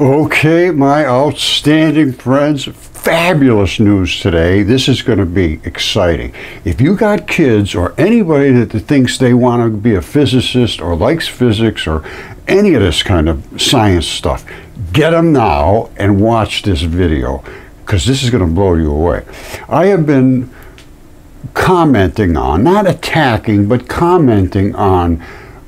Okay, my outstanding friends, fabulous news today. This is going to be exciting. If you got kids or anybody that thinks they want to be a physicist or likes physics or any of this kind of science stuff, get them now and watch this video because this is going to blow you away. I have been commenting on, not attacking, but commenting on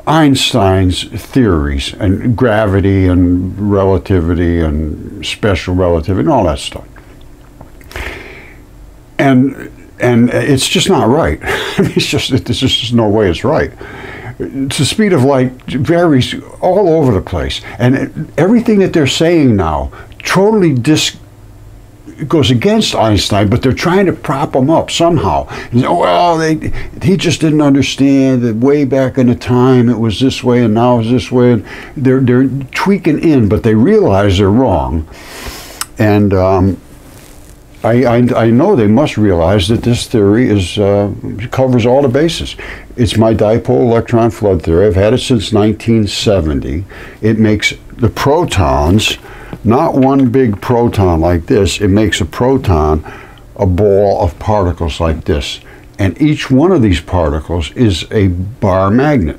Einstein's theories and gravity and relativity and special relativity and all that stuff. And and it's just not right. it's just there's just no way it's right. the speed of light varies all over the place, and everything that they're saying now totally dis goes against Einstein, but they're trying to prop him up somehow. Well, they, he just didn't understand that way back in the time it was this way and now it's this way. And they're, they're tweaking in, but they realize they're wrong. And um, I, I, I, know they must realize that this theory is uh, covers all the bases. It's my dipole electron flood theory. I've had it since 1970. It makes the protons not one big proton like this, it makes a proton a ball of particles like this. And each one of these particles is a bar magnet.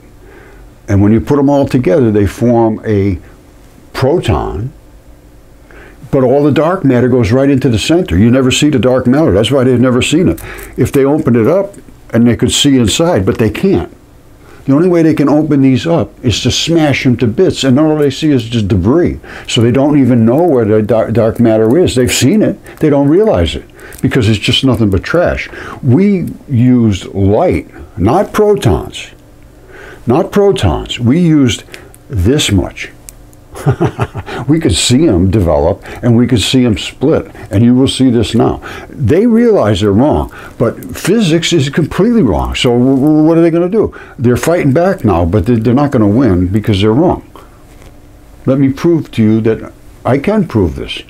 And when you put them all together, they form a proton. But all the dark matter goes right into the center. You never see the dark matter. That's why they've never seen it. If they opened it up and they could see inside, but they can't. The only way they can open these up is to smash them to bits, and all they see is just debris. So they don't even know where the dark, dark matter is. They've seen it, they don't realize it because it's just nothing but trash. We used light, not protons. Not protons. We used this much. we could see them develop and we could see them split. And you will see this now. They realize they're wrong, but physics is completely wrong. So what are they going to do? They're fighting back now, but they're not going to win because they're wrong. Let me prove to you that I can prove this.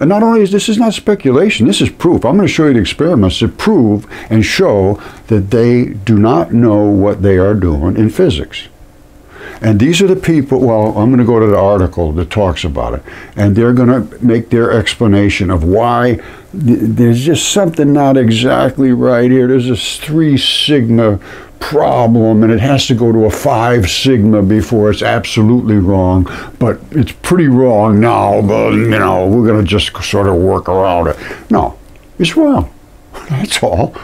And not only is this is not speculation, this is proof. I'm going to show you the experiments that prove and show that they do not know what they are doing in physics. And these are the people, well, I'm going to go to the article that talks about it. And they're going to make their explanation of why th there's just something not exactly right here. There's this three sigma problem and it has to go to a five sigma before it's absolutely wrong. But it's pretty wrong now, but, you know, we're going to just sort of work around it. No, it's wrong. That's all.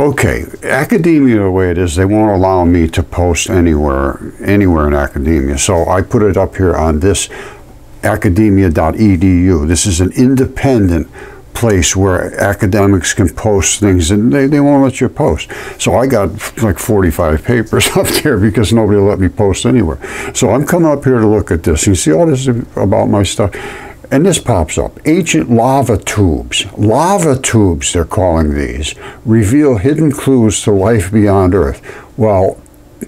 Okay, academia the way it is, they won't allow me to post anywhere, anywhere in academia. So I put it up here on this academia.edu. This is an independent place where academics can post things and they, they won't let you post. So I got like 45 papers up there because nobody let me post anywhere. So I'm coming up here to look at this. You see all this about my stuff and this pops up. Ancient lava tubes, lava tubes they're calling these, reveal hidden clues to life beyond Earth. Well,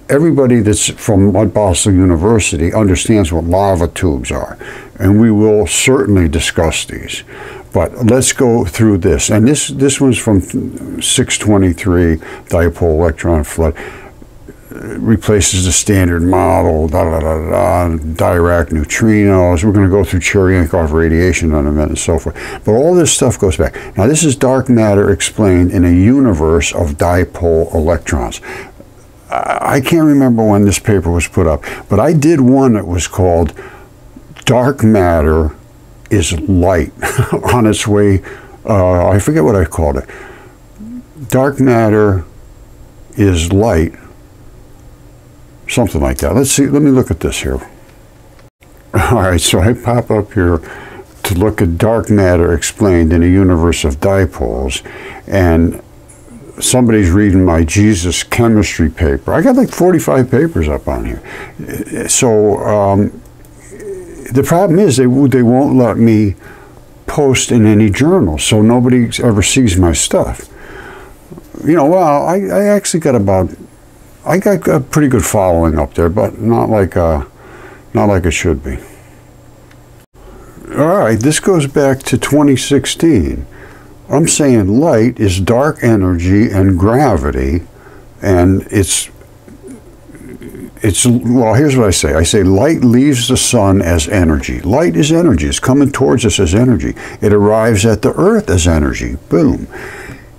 everybody that's from Basel University understands what lava tubes are, and we will certainly discuss these. But let's go through this. And this, this one's from 623 dipole electron flood replaces the standard model, da da da da, Dirac neutrinos. We're going to go through Cherenkov radiation in a minute and so forth. But all this stuff goes back. Now, this is dark matter explained in a universe of dipole electrons. I can't remember when this paper was put up, but I did one that was called Dark Matter is Light on its way. Uh, I forget what I called it. Dark Matter is Light something like that. Let's see, let me look at this here. All right, so I pop up here to look at dark matter explained in a universe of dipoles, and somebody's reading my Jesus chemistry paper. I got like 45 papers up on here. So um, the problem is they, they won't let me post in any journal, so nobody ever sees my stuff. You know, well, I, I actually got about I got a pretty good following up there, but not like uh, not like it should be. All right, this goes back to 2016. I'm saying light is dark energy and gravity, and it's it's well here's what i say. I say light leaves the sun as energy. Light is energy. It's coming towards us as energy. It arrives at the earth as energy. Boom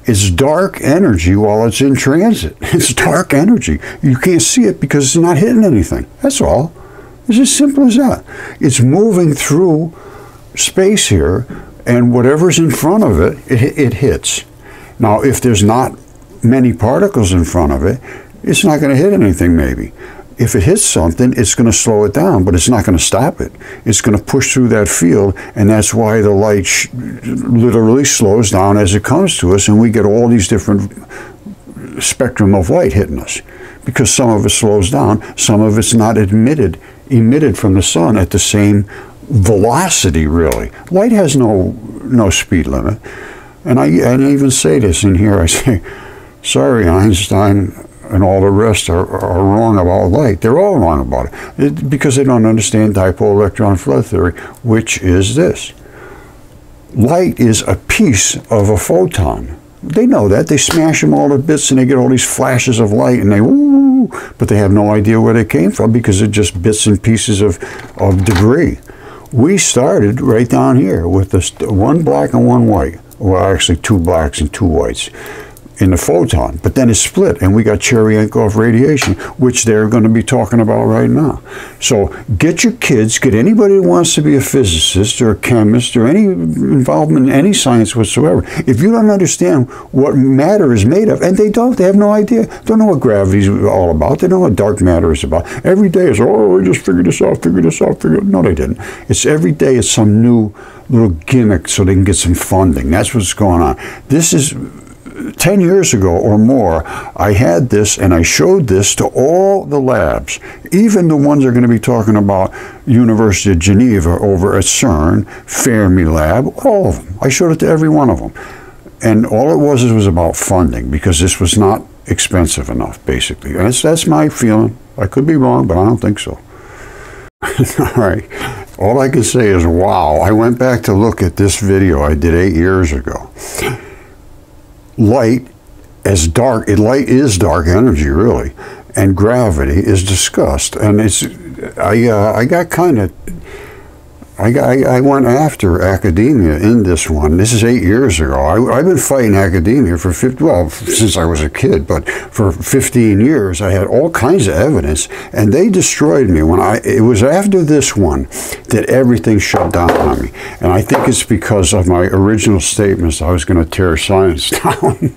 it's dark energy while it's in transit. It's dark energy. You can't see it because it's not hitting anything. That's all. It's as simple as that. It's moving through space here and whatever's in front of it it, it hits. Now if there's not many particles in front of it it's not going to hit anything maybe if it hits something, it's going to slow it down, but it's not going to stop it. It's going to push through that field, and that's why the light literally slows down as it comes to us, and we get all these different spectrum of light hitting us. Because some of it slows down, some of it's not emitted emitted from the sun at the same velocity. Really, light has no no speed limit, and I and I even say this in here. I say, "Sorry, Einstein." And all the rest are, are wrong about light. They're all wrong about it. it because they don't understand dipole electron flood theory, which is this. Light is a piece of a photon. They know that. They smash them all to bits and they get all these flashes of light and they woo, but they have no idea where they came from because they're just bits and pieces of, of debris. We started right down here with this one black and one white. Well, actually two blacks and two whites in the photon, but then it split, and we got Cherenkov radiation, which they're going to be talking about right now. So get your kids, get anybody who wants to be a physicist or a chemist or any involvement in any science whatsoever. If you don't understand what matter is made of, and they don't, they have no idea, don't know what gravity is all about, they don't know what dark matter is about. Every day is, oh, we just figured this out, figured this out, figured. No, they didn't. It's every day it's some new little gimmick so they can get some funding. That's what's going on. This is 10 years ago or more, I had this and I showed this to all the labs, even the ones that are going to be talking about University of Geneva over at CERN, Fermilab, all of them. I showed it to every one of them. And all it was, it was about funding because this was not expensive enough, basically. That's, that's my feeling. I could be wrong, but I don't think so. all right. All I can say is, wow. I went back to look at this video I did eight years ago light as dark light is dark energy really and gravity is discussed and it's i uh, i got kind of I, I, I, went after academia in this one. This is eight years ago. I, have been fighting academia for 50, well, since I was a kid, but for 15 years I had all kinds of evidence, and they destroyed me. When I It was after this one that everything shut down on me. And I think it's because of my original statements I was going to tear science down.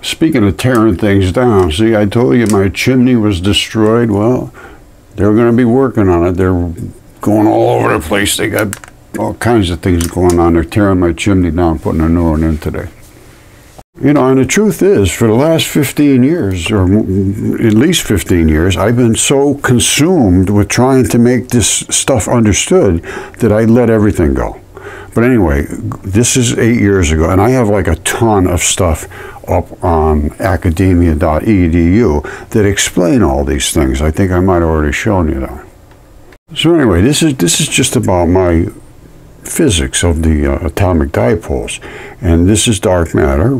Speaking of tearing things down, see, I told you my chimney was destroyed. Well, they're going to be working on it. They're going all over the place. They got all kinds of things going on. They're tearing my chimney down, putting a new one in today. You know, and the truth is, for the last 15 years, or at least 15 years, I've been so consumed with trying to make this stuff understood that I let everything go. But anyway, this is eight years ago, and I have like a ton of stuff up on academia.edu that explain all these things. I think I might have already shown you that. So anyway, this is this is just about my physics of the uh, atomic dipoles, and this is dark matter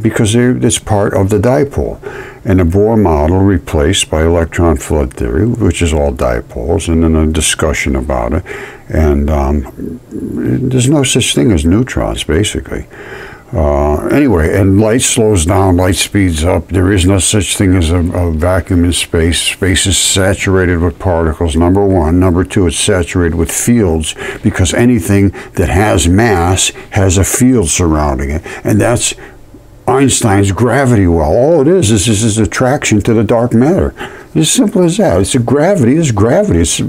because it's part of the dipole, and the Bohr model replaced by electron flood theory, which is all dipoles, and then a discussion about it, and um, there's no such thing as neutrons basically. Uh, anyway, and light slows down, light speeds up. There is no such thing as a, a, vacuum in space. Space is saturated with particles, number one. Number two, it's saturated with fields because anything that has mass has a field surrounding it. And that's Einstein's gravity well. All it is is this is attraction to the dark matter. It's as simple as that. It's a gravity. It's gravity. It's,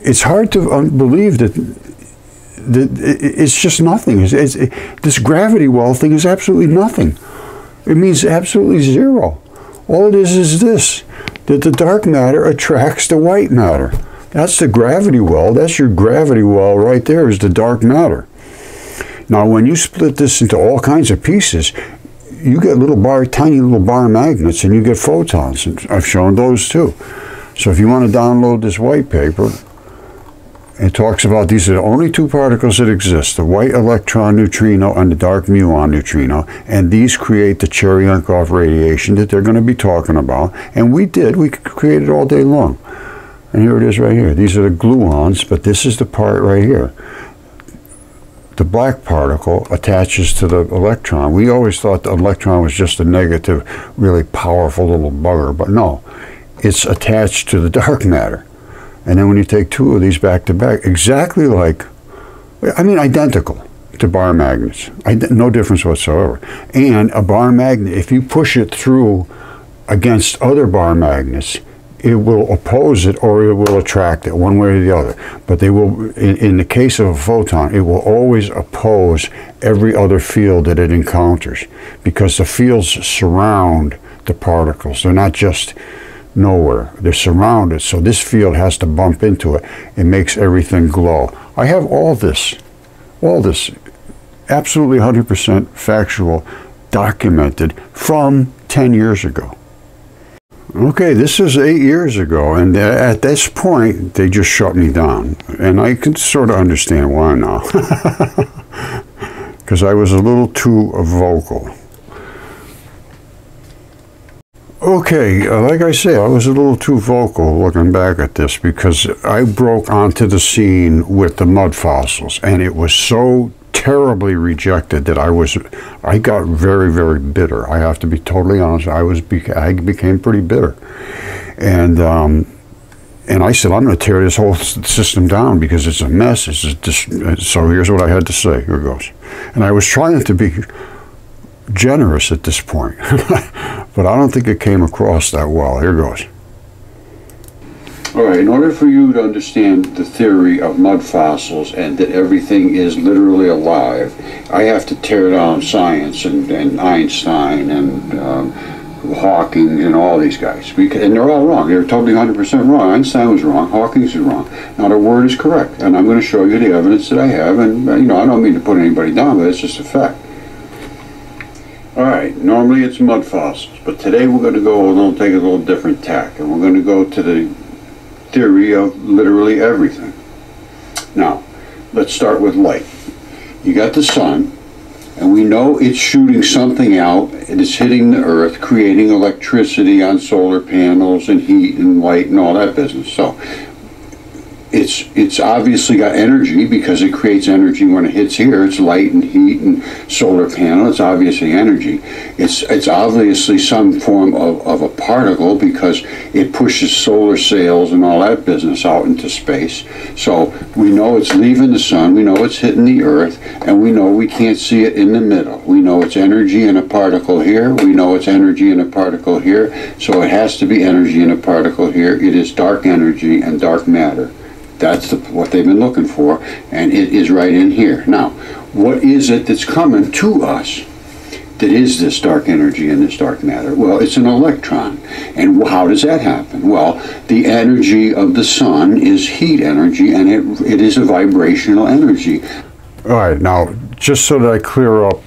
it's hard to believe that it's just nothing. It's, it's, it, this gravity well thing is absolutely nothing. It means absolutely zero. All it is is this that the dark matter attracts the white matter. That's the gravity well. That's your gravity well right there, is the dark matter. Now, when you split this into all kinds of pieces, you get little bar, tiny little bar magnets, and you get photons. And I've shown those too. So if you want to download this white paper, it talks about these are the only two particles that exist the white electron neutrino and the dark muon neutrino and these create the cherenkov radiation that they're going to be talking about and we did we created it all day long. And here it is right here. These are the gluons but this is the part right here. The black particle attaches to the electron. We always thought the electron was just a negative really powerful little bugger but no. It's attached to the dark matter and then when you take two of these back to back, exactly like, I mean, identical to bar magnets, no difference whatsoever. And a bar magnet, if you push it through against other bar magnets, it will oppose it or it will attract it one way or the other. But they will, in, in, the case of a photon, it will always oppose every other field that it encounters because the fields surround the particles. They're not just nowhere. They're surrounded, so this field has to bump into it. It makes everything glow. I have all this, all this, absolutely 100% factual, documented from 10 years ago. Okay, this is eight years ago, and at this point, they just shut me down. And I can sort of understand why now. Because I was a little too vocal. Okay, uh, like I say, I was a little too vocal looking back at this because I broke onto the scene with the mud fossils, and it was so terribly rejected that I was, I got very, very bitter. I have to be totally honest. I was, I became pretty bitter, and um, and I said, I'm going to tear this whole system down because it's a mess. It's just, so here's what I had to say. Here goes, and I was trying to be generous at this point. but I don't think it came across that well. Here goes. All right, in order for you to understand the theory of mud fossils and that everything is literally alive, I have to tear down science and, and Einstein and um, Hawking and all these guys. Because, and they're all wrong. They're totally 100% wrong. Einstein was wrong. Hawking is wrong. Not a word is correct. And I'm going to show you the evidence that I have. And, you know, I don't mean to put anybody down, but it's just a fact. Alright, normally it's mud fossils, but today we're going to go little, take a little different tack, and we're going to go to the theory of literally everything. Now, let's start with light. You got the sun, and we know it's shooting something out, and it's hitting the earth, creating electricity on solar panels and heat and light and all that business. So, it's it's obviously got energy because it creates energy when it hits here. It's light and heat and solar panel. It's obviously energy. It's it's obviously some form of, of a particle because it pushes solar sails and all that business out into space. So we know it's leaving the sun. We know it's hitting the earth, and we know we can't see it in the middle. We know it's energy in a particle here. We know it's energy in a particle here. So it has to be energy in a particle here. It is dark energy and dark matter. That's the, what they've been looking for, and it is right in here. Now, what is it that's coming to us that is this dark energy and this dark matter? Well, it's an electron. And how does that happen? Well, the energy of the sun is heat energy, and it, it is a vibrational energy. All right, now, just so that I clear up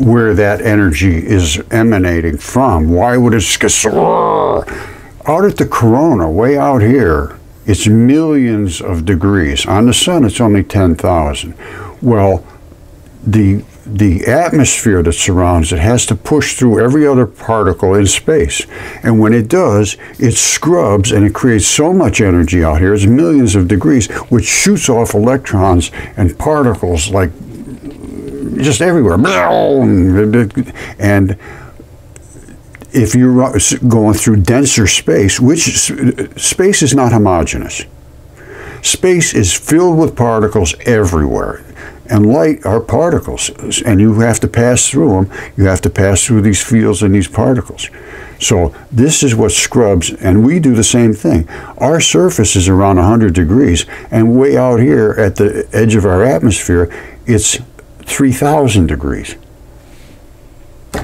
where that energy is emanating from, why would it out at the corona, way out here, it's millions of degrees. On the sun, it's only 10,000. Well, the the atmosphere that surrounds it has to push through every other particle in space. And when it does, it scrubs and it creates so much energy out here, it's millions of degrees, which shoots off electrons and particles like just everywhere. And if you're going through denser space, which space is not homogeneous. Space is filled with particles everywhere. And light are particles, and you have to pass through them. You have to pass through these fields and these particles. So this is what scrubs, and we do the same thing. Our surface is around 100 degrees, and way out here at the edge of our atmosphere, it's 3,000 degrees.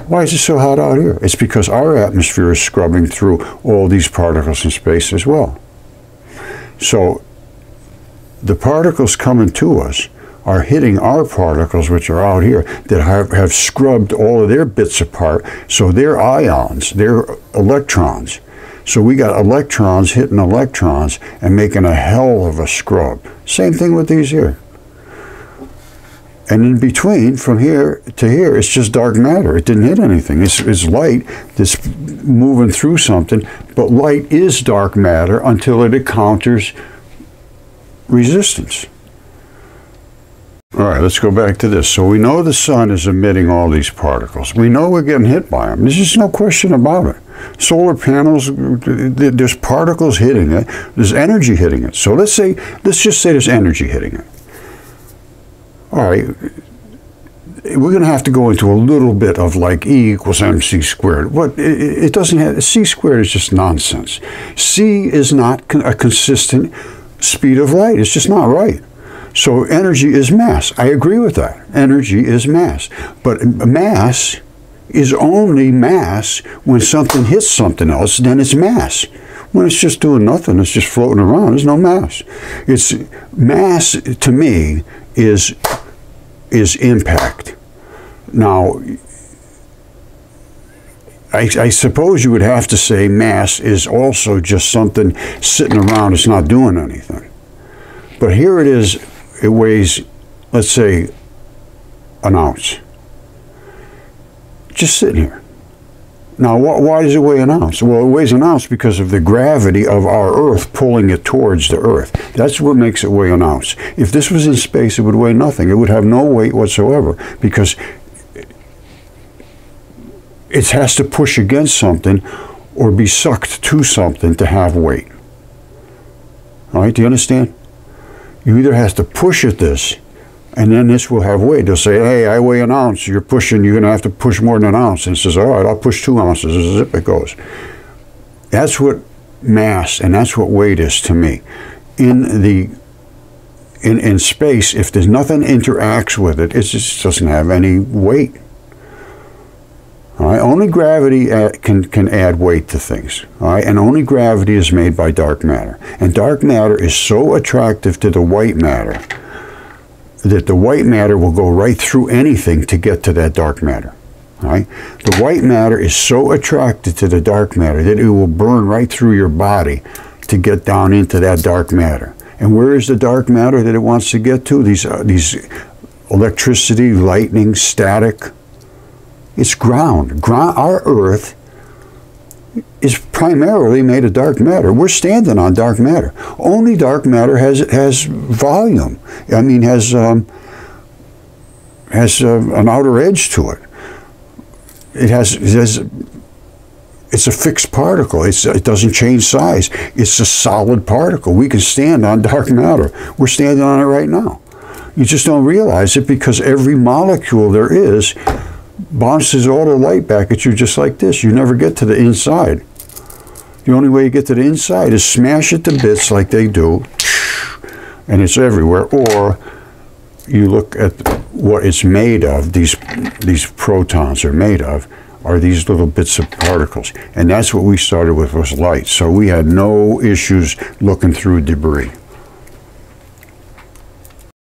Why is it so hot out here? It's because our atmosphere is scrubbing through all these particles in space as well. So the particles coming to us are hitting our particles, which are out here, that have, have scrubbed all of their bits apart. So they're ions, they're electrons. So we got electrons hitting electrons and making a hell of a scrub. Same thing with these here. And in between, from here to here, it's just dark matter. It didn't hit anything. It's, it's light that's moving through something, but light is dark matter until it encounters resistance. All right, let's go back to this. So we know the sun is emitting all these particles. We know we're getting hit by them. There's just no question about it. Solar panels, there's particles hitting it. There's energy hitting it. So let's say, let's just say there's energy hitting it all right, we're going to have to go into a little bit of like E equals mc squared. What it, doesn't have c squared is just nonsense. C is not a consistent speed of light. It's just not right. So energy is mass. I agree with that. Energy is mass, but mass is only mass when something hits something else. Then it's mass. When it's just doing nothing, it's just floating around. There's no mass. It's mass to me is is impact. Now, I, I, suppose you would have to say mass is also just something sitting around, it's not doing anything. But here it is, it weighs, let's say, an ounce. Just sitting here. Now, wh why does it weigh an ounce? Well, it weighs an ounce because of the gravity of our Earth pulling it towards the Earth. That's what makes it weigh an ounce. If this was in space, it would weigh nothing. It would have no weight whatsoever because it has to push against something or be sucked to something to have weight. All right, do you understand? You either have to push at this and then this will have weight. They'll say, hey, I weigh an ounce. You're pushing, you're going to have to push more than an ounce. And it says, all right, I'll push two ounces. Zip, it goes. That's what mass and that's what weight is to me. In the in, in space, if there's nothing interacts with it, it just doesn't have any weight. All right, only gravity uh, can, can add weight to things. All right, and only gravity is made by dark matter. And dark matter is so attractive to the white matter that the white matter will go right through anything to get to that dark matter. Right? The white matter is so attracted to the dark matter that it will burn right through your body to get down into that dark matter. And where is the dark matter that it wants to get to? These uh, these electricity, lightning, static. It's ground. Ground. Our Earth is primarily made of dark matter. We're standing on dark matter. Only dark matter has has volume. I mean, has um, has uh, an outer edge to it. It has, it has it's a fixed particle. It's, it doesn't change size. It's a solid particle. We can stand on dark matter. We're standing on it right now. You just don't realize it because every molecule there is bounces all the light back at you just like this. You never get to the inside. The only way you get to the inside is smash it to bits like they do, and it's everywhere. Or you look at what it's made of, these, these protons are made of, are these little bits of particles. And that's what we started with was light. So we had no issues looking through debris.